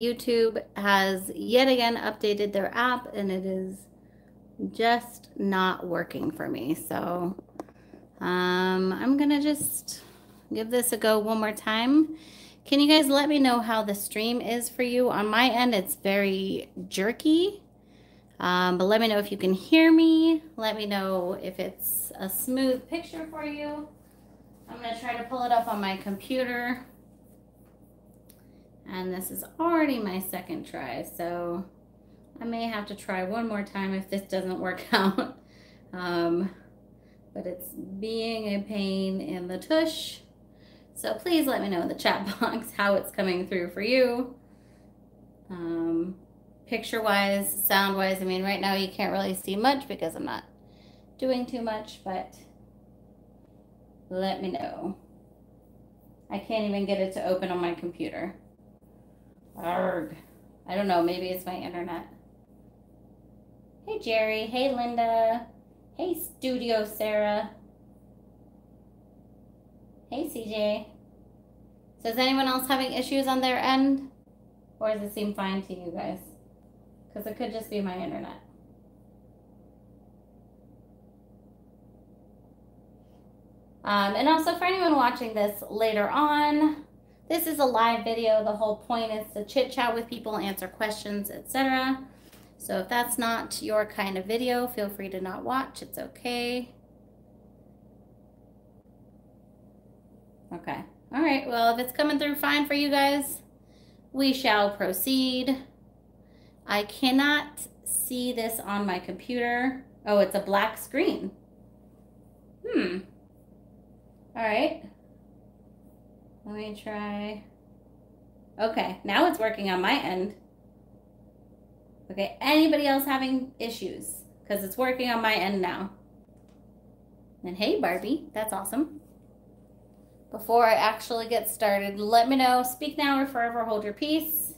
YouTube has yet again updated their app and it is just not working for me. So um, I'm going to just give this a go one more time. Can you guys let me know how the stream is for you? On my end, it's very jerky. Um, but let me know if you can hear me. Let me know if it's a smooth picture for you. I'm going to try to pull it up on my computer. And this is already my second try, so I may have to try one more time if this doesn't work out. Um, but it's being a pain in the tush. So please let me know in the chat box how it's coming through for you. Um, Picture-wise, sound-wise, I mean, right now you can't really see much because I'm not doing too much, but let me know. I can't even get it to open on my computer. Arg. I don't know, maybe it's my internet. Hey Jerry, hey Linda, hey Studio Sarah. Hey CJ. So is anyone else having issues on their end? Or does it seem fine to you guys? Because it could just be my internet. Um, and also for anyone watching this later on, this is a live video. The whole point is to chit chat with people, answer questions, etc. So if that's not your kind of video, feel free to not watch. It's okay. Okay. All right. Well, if it's coming through fine for you guys, we shall proceed. I cannot see this on my computer. Oh, it's a black screen. Hmm. All right. Let me try. Okay, now it's working on my end. Okay, anybody else having issues? Because it's working on my end now. And hey, Barbie, that's awesome. Before I actually get started, let me know. Speak now or forever hold your peace.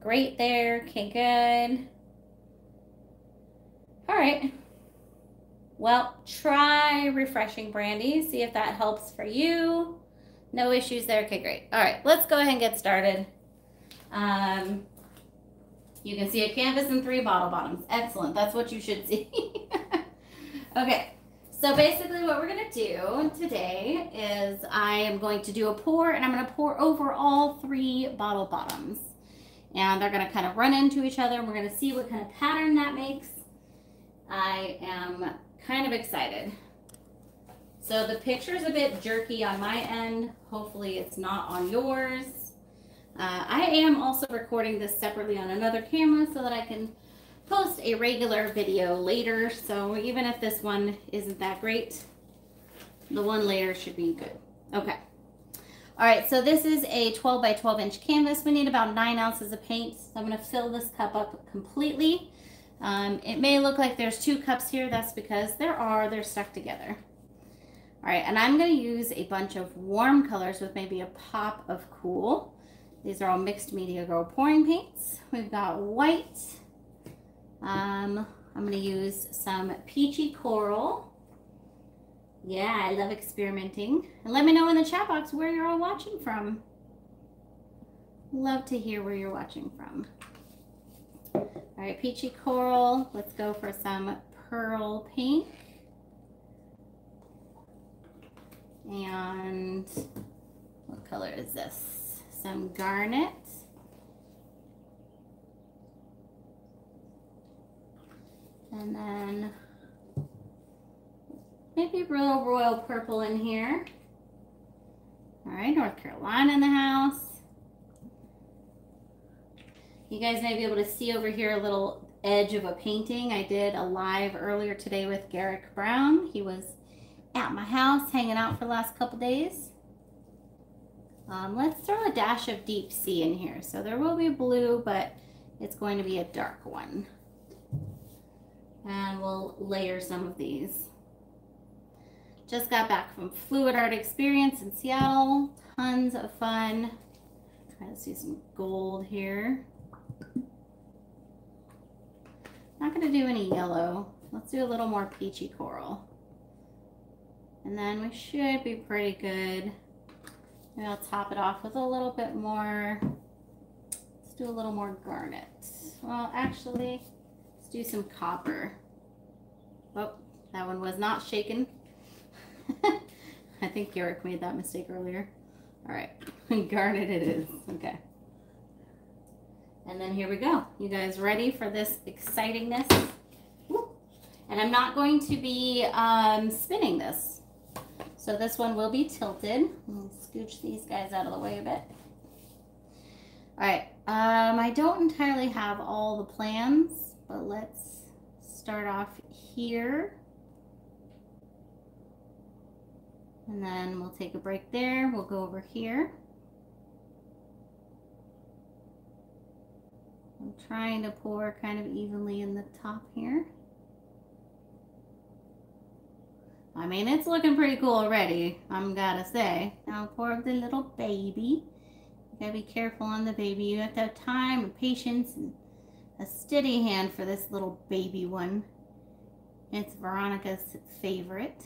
Great there. Okay, good. All right. Well, try refreshing brandy. See if that helps for you. No issues there. Okay, great. All right, let's go ahead and get started. Um, you can see a canvas and three bottle bottoms. Excellent. That's what you should see. okay, so basically what we're going to do today is I am going to do a pour and I'm going to pour over all three bottle bottoms. And they're going to kind of run into each other and we're going to see what kind of pattern that makes. I am kind of excited. So the picture is a bit jerky on my end. Hopefully it's not on yours. Uh, I am also recording this separately on another camera so that I can post a regular video later. So even if this one isn't that great, the one later should be good. Okay. All right, so this is a 12 by 12 inch canvas. We need about nine ounces of paint. So I'm gonna fill this cup up completely. Um, it may look like there's two cups here. That's because there are, they're stuck together. All right, and I'm going to use a bunch of warm colors with maybe a pop of cool. These are all mixed media girl pouring paints. We've got white. Um, I'm going to use some peachy coral. Yeah, I love experimenting. And let me know in the chat box where you're all watching from. Love to hear where you're watching from. All right, peachy coral. Let's go for some pearl pink. And what color is this? Some garnet. And then maybe a real royal purple in here. All right, North Carolina in the house. You guys may be able to see over here a little edge of a painting. I did a live earlier today with Garrick Brown. He was at my house hanging out for the last couple days. Um, let's throw a dash of deep sea in here. So there will be blue, but it's going to be a dark one. And we'll layer some of these. Just got back from Fluid Art Experience in Seattle. Tons of fun. Try to see some gold here. Not going to do any yellow. Let's do a little more peachy coral. And then we should be pretty good. Maybe I'll top it off with a little bit more. Let's do a little more garnet. Well, actually, let's do some copper. Oh, that one was not shaken. I think Garrick made that mistake earlier. All right, garnet it is. Okay. And then here we go. You guys ready for this excitingness? And I'm not going to be um, spinning this. So this one will be tilted. scooch these guys out of the way a bit. All right, um, I don't entirely have all the plans, but let's start off here. And then we'll take a break there. We'll go over here. I'm trying to pour kind of evenly in the top here. I mean, it's looking pretty cool already, I'm gotta say. Now pour the little baby. You gotta be careful on the baby. You have to have time and patience and a steady hand for this little baby one. It's Veronica's favorite.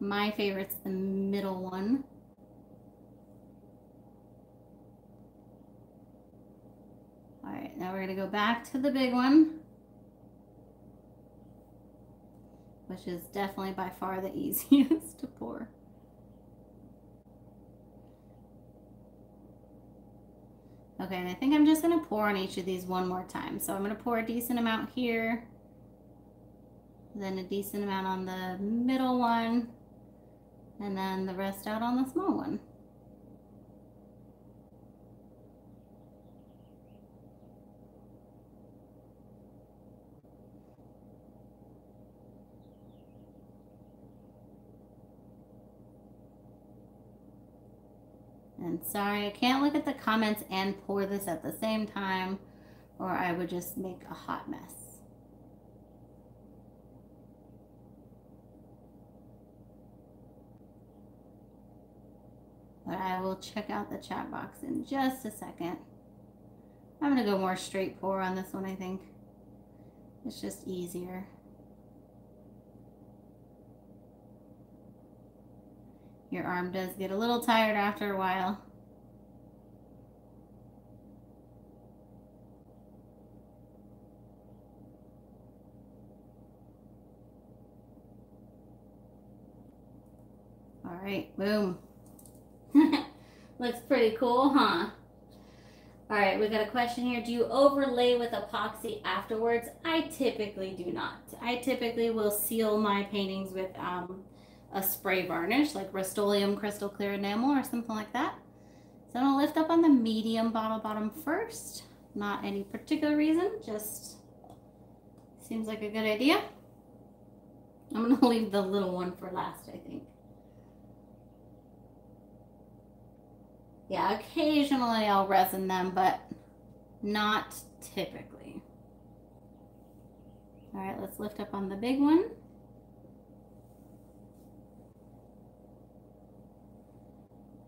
My favorite's the middle one. All right, now we're gonna go back to the big one. Which is definitely by far the easiest to pour. Okay, and I think I'm just gonna pour on each of these one more time. So I'm gonna pour a decent amount here, then a decent amount on the middle one, and then the rest out on the small one. And sorry, I can't look at the comments and pour this at the same time or I would just make a hot mess. But I will check out the chat box in just a second. I'm going to go more straight pour on this one, I think. It's just easier. Your arm does get a little tired after a while. All right, boom. Looks pretty cool, huh? All right, we got a question here. Do you overlay with epoxy afterwards? I typically do not. I typically will seal my paintings with um, a spray varnish like Rust-Oleum Crystal Clear Enamel or something like that. So I'm gonna lift up on the medium bottle bottom first. Not any particular reason, just seems like a good idea. I'm gonna leave the little one for last, I think. Yeah, occasionally I'll resin them, but not typically. All right, let's lift up on the big one.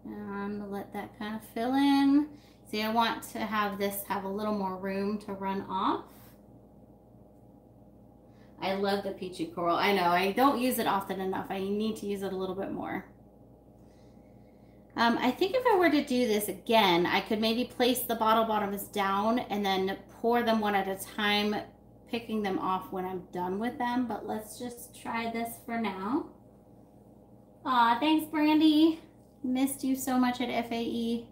And let that kind of fill in. See, I want to have this have a little more room to run off. I love the peachy coral. I know, I don't use it often enough. I need to use it a little bit more. Um, I think if I were to do this again, I could maybe place the bottle bottoms down and then pour them one at a time, picking them off when I'm done with them. But let's just try this for now. Aw, thanks, Brandy. Missed you so much at FAE.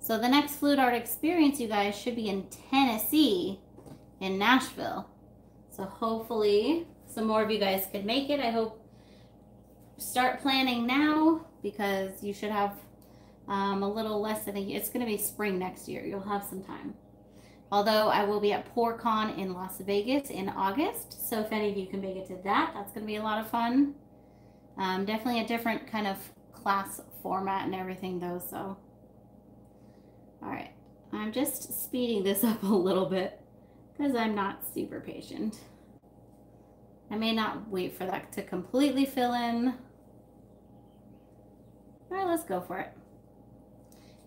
So the next Fluid Art experience, you guys, should be in Tennessee, in Nashville. So hopefully some more of you guys could make it. I hope start planning now because you should have um, a little less than a year. It's going to be spring next year. You'll have some time. Although I will be at PourCon in Las Vegas in August. So if any of you can make it to that, that's going to be a lot of fun. Um, definitely a different kind of class format and everything though, so. All right, I'm just speeding this up a little bit because I'm not super patient. I may not wait for that to completely fill in. All right, let's go for it.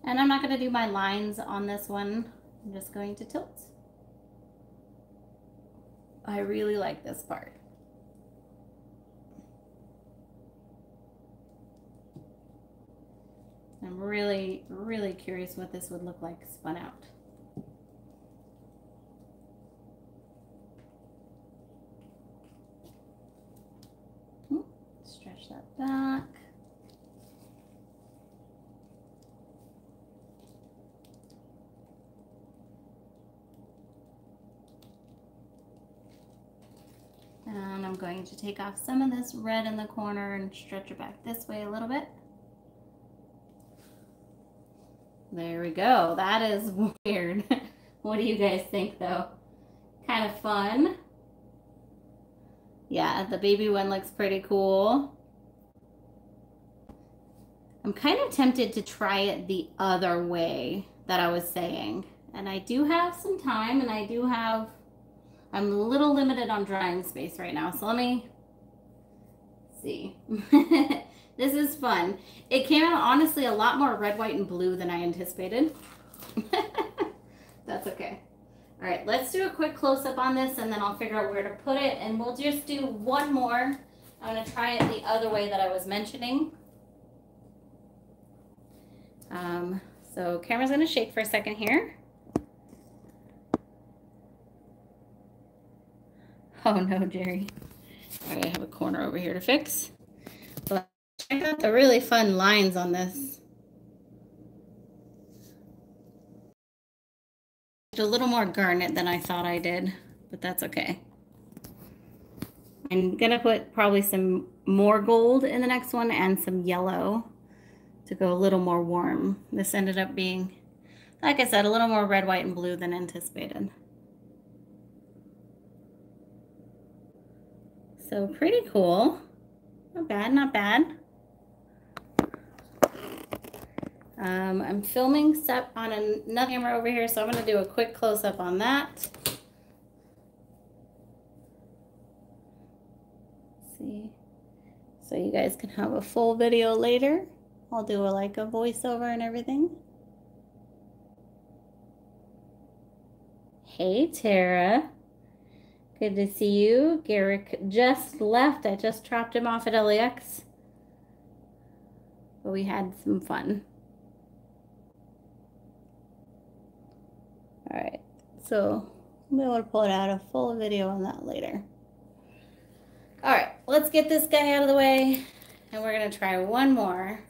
And I'm not gonna do my lines on this one. I'm just going to tilt. I really like this part. I'm really, really curious what this would look like spun out. Hmm, stretch that back. And I'm going to take off some of this red in the corner and stretch it back this way a little bit. There we go. That is weird. what do you guys think though? Kind of fun. Yeah, the baby one looks pretty cool. I'm kind of tempted to try it the other way that I was saying. And I do have some time and I do have, I'm a little limited on drying space right now. So let me see. This is fun. It came out honestly a lot more red, white, and blue than I anticipated. That's okay. All right, let's do a quick close-up on this and then I'll figure out where to put it and we'll just do one more. I'm gonna try it the other way that I was mentioning. Um, so camera's gonna shake for a second here. Oh no, Jerry. All right, I have a corner over here to fix. But I got the really fun lines on this. A little more garnet than I thought I did, but that's okay. I'm gonna put probably some more gold in the next one and some yellow to go a little more warm. This ended up being, like I said, a little more red, white, and blue than anticipated. So pretty cool. Not bad, not bad. Um, I'm filming set on another camera over here, so I'm going to do a quick close-up on that. see. So you guys can have a full video later. I'll do a, like a voiceover and everything. Hey, Tara. Good to see you. Garrick just left. I just dropped him off at LAX. But we had some fun. All right, so I'll able to pull out a full video on that later. All right, let's get this guy out of the way and we're gonna try one more.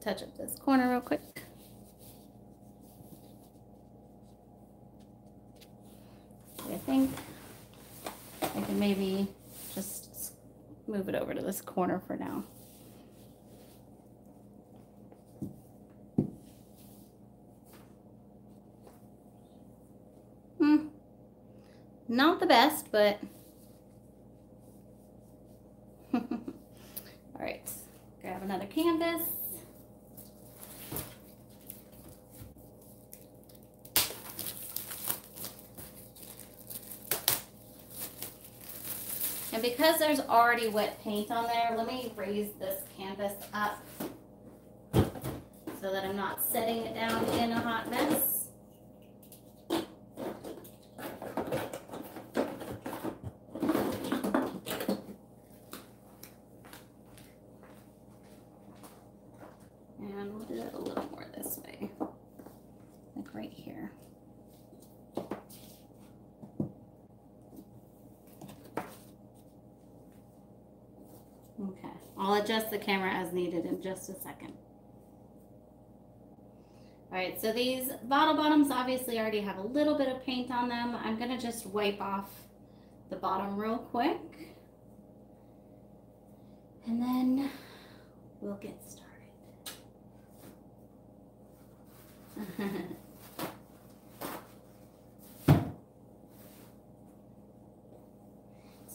touch up this corner real quick. I think I can maybe just move it over to this corner for now. Hmm. Not the best, but... All right, grab another canvas. And because there's already wet paint on there, let me raise this canvas up so that I'm not setting it down in a hot mess. I'll adjust the camera as needed in just a second. All right, so these bottle bottoms obviously already have a little bit of paint on them. I'm gonna just wipe off the bottom real quick. And then we'll get started.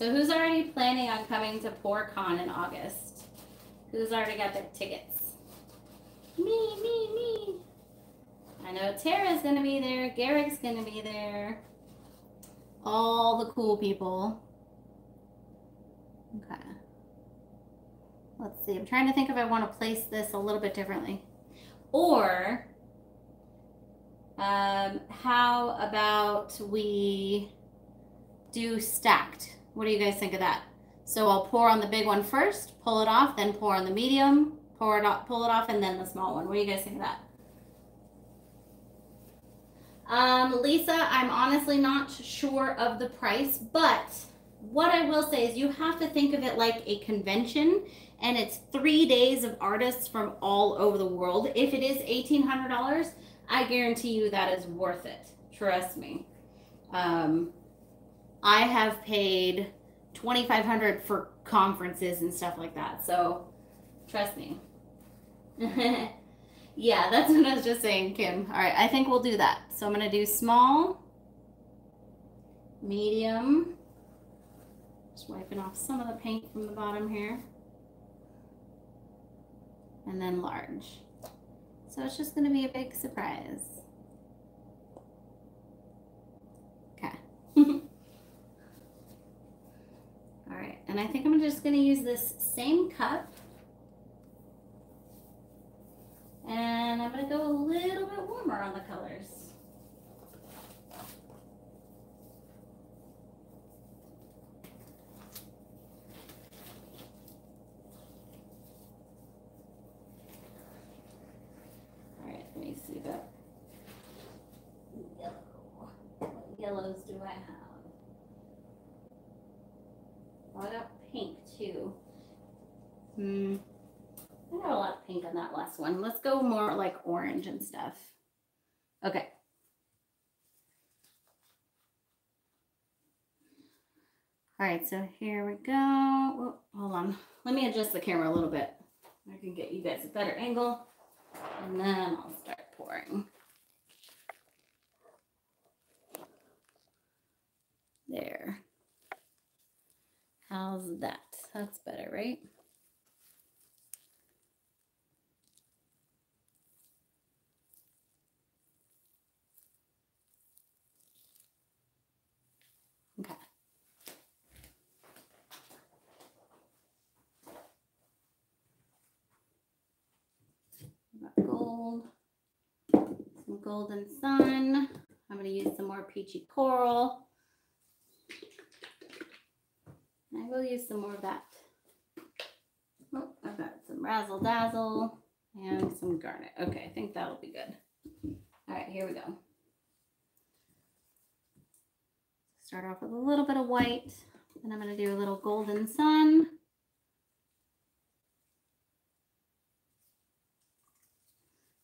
So who's already planning on coming to PourCon in August? Who's already got their tickets? Me, me, me. I know Tara's gonna be there, Garrick's gonna be there. All the cool people. Okay. Let's see, I'm trying to think if I want to place this a little bit differently. Or, um, how about we do stacked? What do you guys think of that? So I'll pour on the big one first, pull it off, then pour on the medium, Pour it off, pull it off, and then the small one. What do you guys think of that? Um, Lisa, I'm honestly not sure of the price, but what I will say is you have to think of it like a convention and it's three days of artists from all over the world. If it is $1,800, I guarantee you that is worth it. Trust me. Um, I have paid 2500 for conferences and stuff like that. So trust me. Yeah, that's what I was just saying, Kim. All right, I think we'll do that. So I'm going to do small, medium, just wiping off some of the paint from the bottom here, and then large. So it's just going to be a big surprise. Okay. All right, and I think I'm just going to use this same cup And I'm going to go a little bit warmer on the colors. All right, let me see that. Yellow. What yellows do I have? Oh, I got pink too. Hmm. I got a lot of pink on that last one. Let's go more like orange and stuff. Okay. All right, so here we go. Oh, hold on. Let me adjust the camera a little bit. I can get you guys a better angle. And then I'll start pouring. There. How's that? That's better, right? gold, some golden sun. I'm going to use some more peachy coral. I will use some more of that. Oh, I've got some razzle dazzle and some garnet. Okay, I think that'll be good. All right, here we go. Start off with a little bit of white. Then I'm going to do a little golden sun.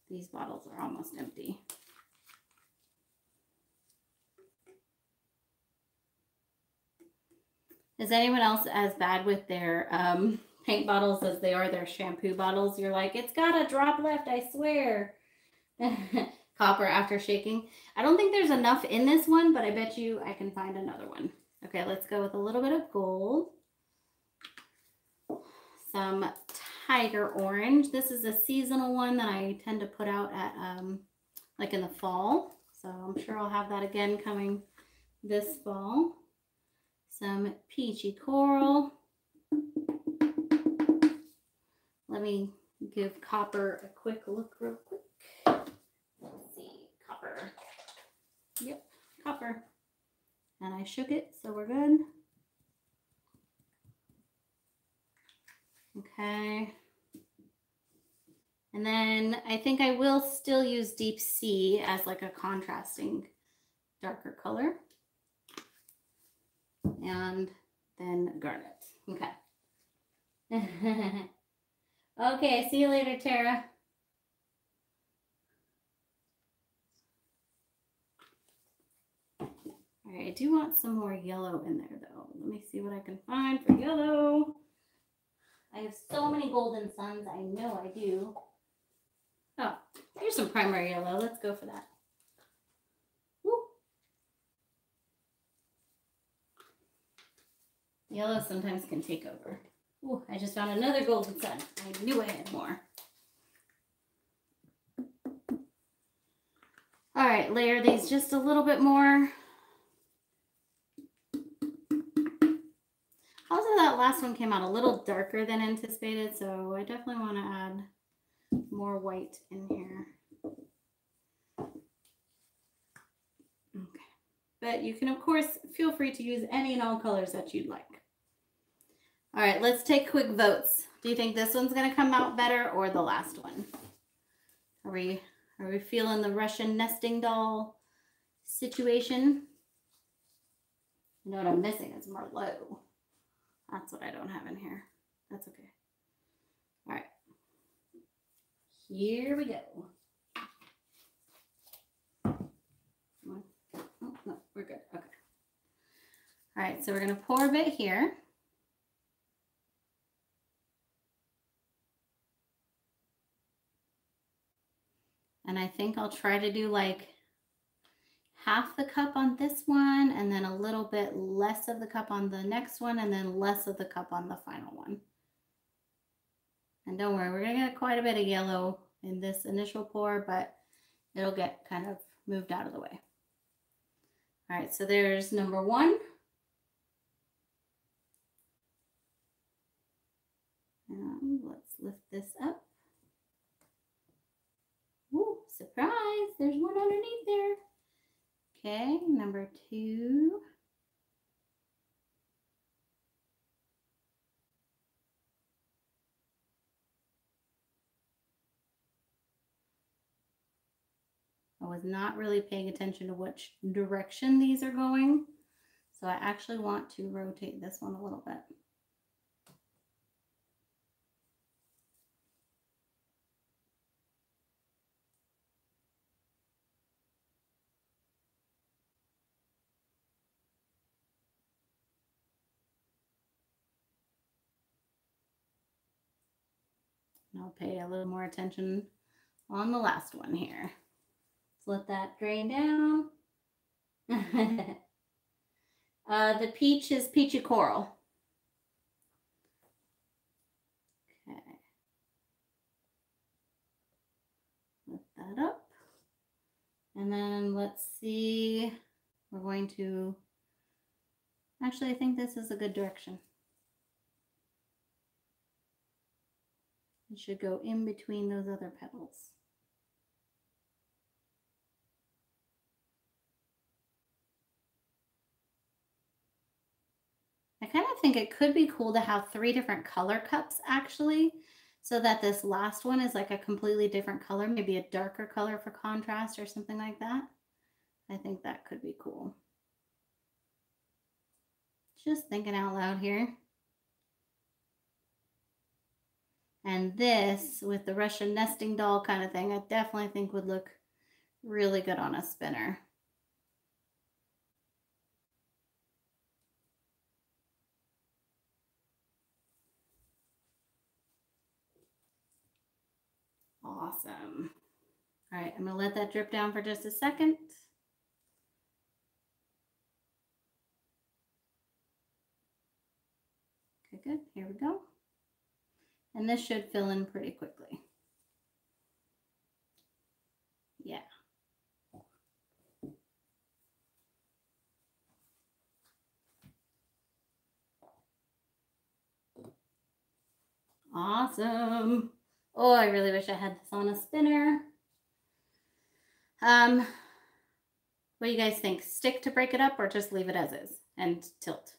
These bottles are almost empty. Is anyone else as bad with their um, paint bottles as they are their shampoo bottles? You're like, it's got a drop left, I swear. Copper after shaking. I don't think there's enough in this one, but I bet you I can find another one. Okay, let's go with a little bit of gold. Some tiger orange. This is a seasonal one that I tend to put out at um, like in the fall. So I'm sure I'll have that again coming this fall. Some peachy coral. Let me give copper a quick look real quick. Let's see, copper. Yep, copper. And I shook it, so we're good. Okay. And then I think I will still use Deep Sea as like a contrasting darker color. And then Garnet. Okay. okay, see you later, Tara. All right, I do want some more yellow in there though. Let me see what I can find for yellow. I have so many golden suns. I know I do. Oh, here's some primary yellow. Let's go for that. Yellow sometimes can take over. Ooh, I just found another golden sun. I knew I had more. All right, layer these just a little bit more. Also, that last one came out a little darker than anticipated, so I definitely want to add more white in here. Okay. But you can, of course, feel free to use any and all colors that you'd like. All right, let's take quick votes. Do you think this one's going to come out better or the last one? Are we, are we feeling the Russian nesting doll situation? You know what I'm missing is Merlot. That's what I don't have in here. That's okay. All right. Here we go. Oh, no, we're good. Okay. All right, so we're going to pour a bit here. And I I'll try to do like half the cup on this one and then a little bit less of the cup on the next one and then less of the cup on the final one. And don't worry, we're going to get quite a bit of yellow in this initial pour, but it'll get kind of moved out of the way. All right, so there's number one. And let's lift this up. Surprise, there's one underneath there. Okay, number two. I was not really paying attention to which direction these are going. So I actually want to rotate this one a little bit. I'll pay a little more attention on the last one here let that drain down. uh, the peach is peachy coral. Okay. Lift that up. And then let's see, we're going to, actually I think this is a good direction. It should go in between those other petals. I kind of think it could be cool to have three different color cups actually, so that this last one is like a completely different color, maybe a darker color for contrast or something like that. I think that could be cool. Just thinking out loud here. And this with the Russian nesting doll kind of thing, I definitely think would look really good on a spinner. Awesome. All right, I'm to let that drip down for just a second. Okay, good. Here we go. And this should fill in pretty quickly. Yeah. Awesome. Oh, I really wish I had this on a spinner. Um, what do you guys think? Stick to break it up or just leave it as is and tilt?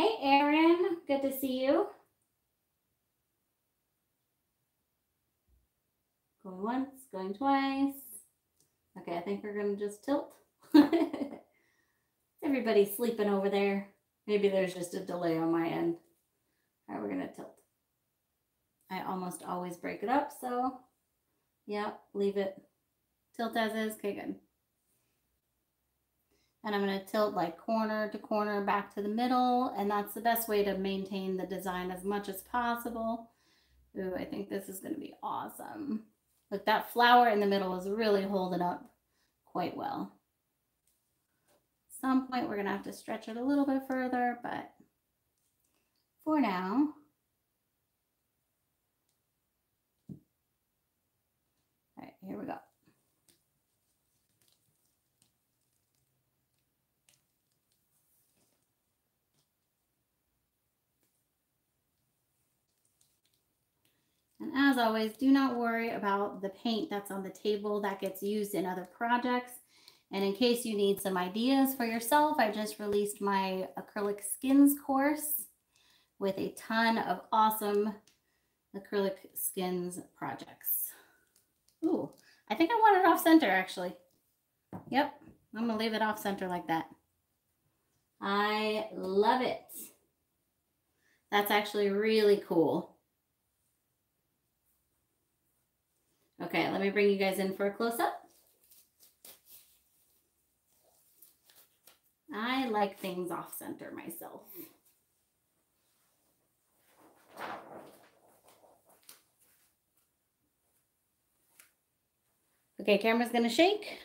Hey, Erin. Good to see you. Going once, going twice. Okay, I think we're going to just tilt. Everybody's sleeping over there. Maybe there's just a delay on my end. All right, we're going to tilt. I almost always break it up. So yeah, leave it tilt as is. Okay, good. And I'm going to tilt like corner to corner back to the middle. And that's the best way to maintain the design as much as possible. Ooh, I think this is going to be awesome. Look, that flower in the middle is really holding up quite well. At some point, we're going to have to stretch it a little bit further, but for now, all right, here we go. As always, do not worry about the paint that's on the table that gets used in other projects. And in case you need some ideas for yourself, I just released my acrylic skins course with a ton of awesome acrylic skins projects. Ooh, I think I want it off center actually. Yep, I'm gonna leave it off center like that. I love it. That's actually really cool. Okay, let me bring you guys in for a close-up. I like things off center myself. Okay, camera's gonna shake.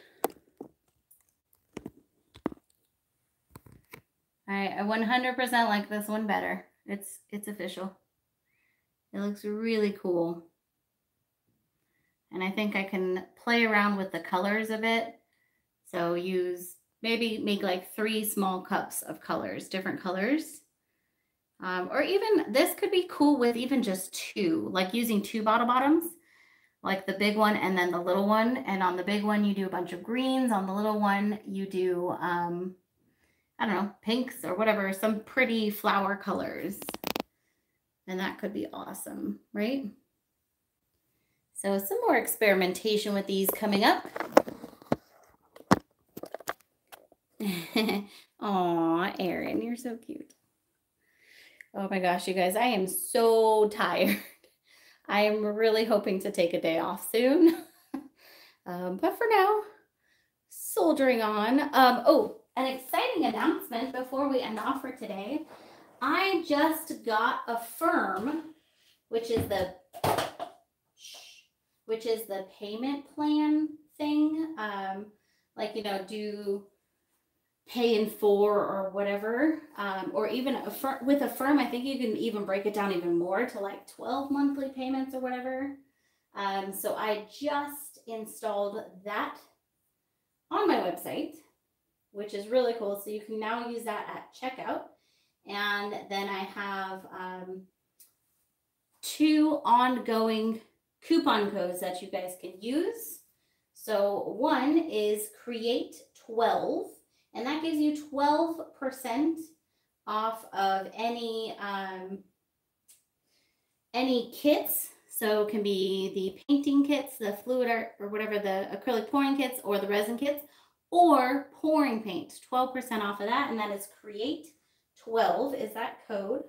I 100% like this one better. It's it's official. It looks really cool. And I think I can play around with the colors of it. So use, maybe make like three small cups of colors, different colors. Um, or even, this could be cool with even just two, like using two bottle bottoms, like the big one and then the little one. And on the big one, you do a bunch of greens. On the little one, you do, um, I don't know, pinks or whatever, some pretty flower colors. And that could be awesome, right? So some more experimentation with these coming up. Aw, Erin, you're so cute. Oh my gosh, you guys, I am so tired. I am really hoping to take a day off soon. um, but for now, soldiering on. Um, oh, an exciting announcement before we end off for today. I just got Affirm, which is the which is the payment plan thing. Um, like, you know, do pay in four or whatever. Um, or even Affirm, with firm. I think you can even break it down even more to like 12 monthly payments or whatever. Um, so I just installed that on my website, which is really cool. So you can now use that at checkout. And then I have um, two ongoing coupon codes that you guys can use. So one is create 12 and that gives you 12% off of any um, any kits. So it can be the painting kits, the fluid art or whatever, the acrylic pouring kits or the resin kits or pouring paint, 12% off of that. And that is create 12 is that code.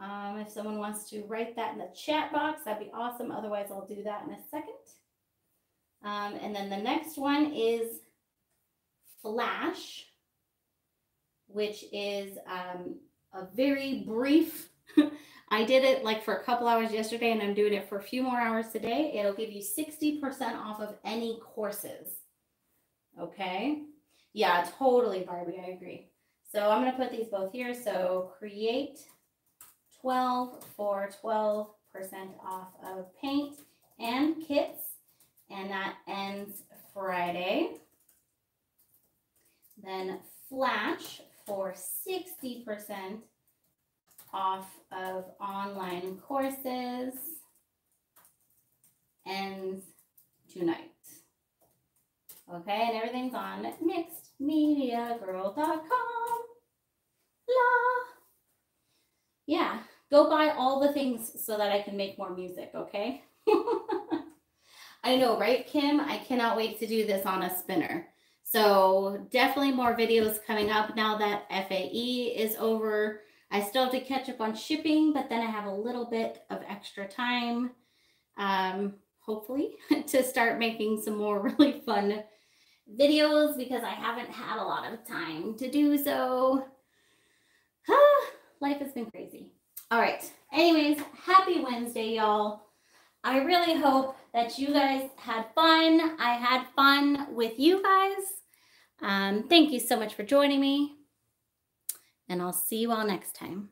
Um, if someone wants to write that in the chat box, that'd be awesome. Otherwise, I'll do that in a second. Um, and then the next one is Flash, which is um, a very brief. I did it like for a couple hours yesterday, and I'm doing it for a few more hours today. It'll give you 60% off of any courses. Okay. Yeah, totally, Barbie. I agree. So I'm going to put these both here. So create 12 for 12% off of paint and kits. And that ends Friday. Then Flash for 60% off of online courses ends tonight. Okay, and everything's on mixedmediagirl.com. La. Yeah, go buy all the things so that I can make more music, okay? I know, right, Kim? I cannot wait to do this on a spinner. So definitely more videos coming up now that FAE is over. I still have to catch up on shipping, but then I have a little bit of extra time, um, hopefully, to start making some more really fun videos because I haven't had a lot of time to do so. Life has been crazy. All right. Anyways, happy Wednesday, y'all. I really hope that you guys had fun. I had fun with you guys. Um, thank you so much for joining me. And I'll see you all next time.